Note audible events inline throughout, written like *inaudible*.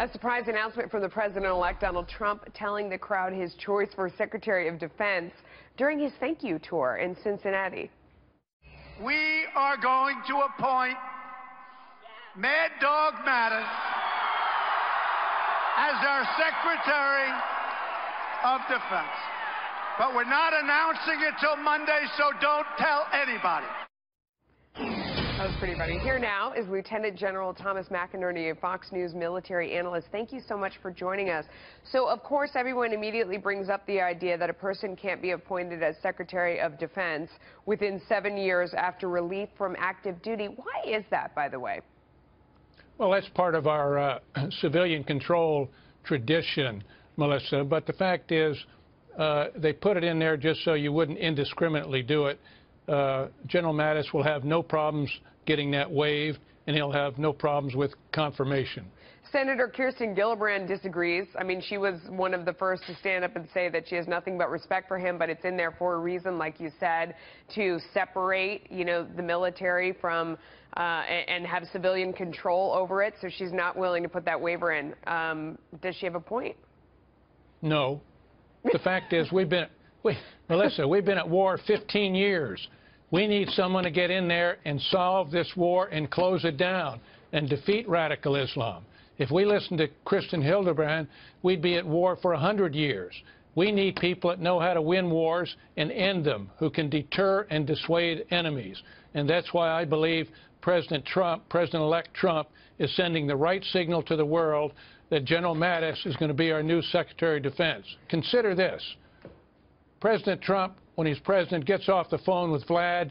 A surprise announcement from the president-elect Donald Trump telling the crowd his choice for Secretary of Defense during his thank you tour in Cincinnati. We are going to appoint Mad Dog Mattis as our Secretary of Defense. But we're not announcing it till Monday, so don't tell anybody. Pretty funny. Here now is Lieutenant General Thomas McInerney, a Fox News military analyst. Thank you so much for joining us. So, of course, everyone immediately brings up the idea that a person can't be appointed as Secretary of Defense within seven years after relief from active duty. Why is that, by the way? Well, that's part of our uh, *clears throat* civilian control tradition, Melissa. But the fact is, uh, they put it in there just so you wouldn't indiscriminately do it. Uh, General Mattis will have no problems getting that waived, and he'll have no problems with confirmation. Senator Kirsten Gillibrand disagrees. I mean, she was one of the first to stand up and say that she has nothing but respect for him, but it's in there for a reason, like you said, to separate, you know, the military from uh, and have civilian control over it. So she's not willing to put that waiver in. Um, does she have a point? No. The fact is, we've been, we, Melissa, we've been at war 15 years. We need someone to get in there and solve this war and close it down and defeat radical Islam. If we listened to Kirsten Gillibrand, we'd be at war for 100 years. We need people that know how to win wars and end them, who can deter and dissuade enemies. And that's why I believe President Trump, President-elect Trump, is sending the right signal to the world that General Mattis is going to be our new Secretary of Defense. Consider this. President Trump, when he's president, gets off the phone with Vlad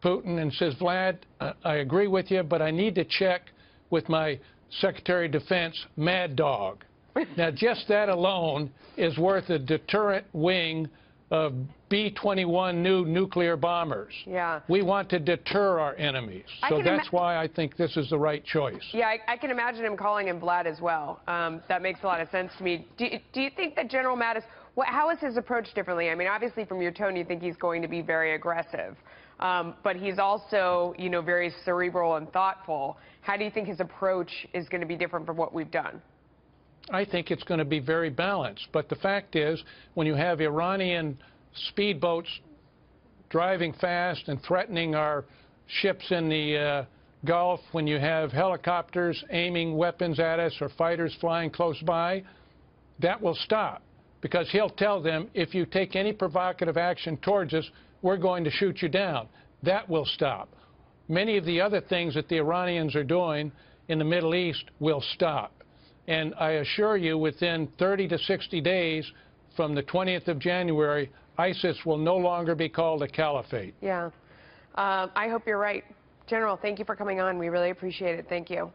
Putin and says, Vlad, I agree with you, but I need to check with my Secretary of Defense, Mad Dog. *laughs* now, just that alone is worth a deterrent wing of B-21 new nuclear bombers. Yeah. We want to deter our enemies. So that's why I think this is the right choice. Yeah, I, I can imagine him calling him Vlad as well. Um, that makes a lot of sense to me. Do, do you think that General Mattis, what, how is his approach differently? I mean, obviously from your tone, you think he's going to be very aggressive. Um, but he's also, you know, very cerebral and thoughtful. How do you think his approach is going to be different from what we've done? I think it's going to be very balanced. But the fact is, when you have Iranian speedboats driving fast and threatening our ships in the uh, Gulf, when you have helicopters aiming weapons at us or fighters flying close by, that will stop. Because he'll tell them, if you take any provocative action towards us, we're going to shoot you down. That will stop. Many of the other things that the Iranians are doing in the Middle East will stop. And I assure you, within 30 to 60 days from the 20th of January, ISIS will no longer be called a caliphate. Yeah. Uh, I hope you're right. General, thank you for coming on. We really appreciate it. Thank you.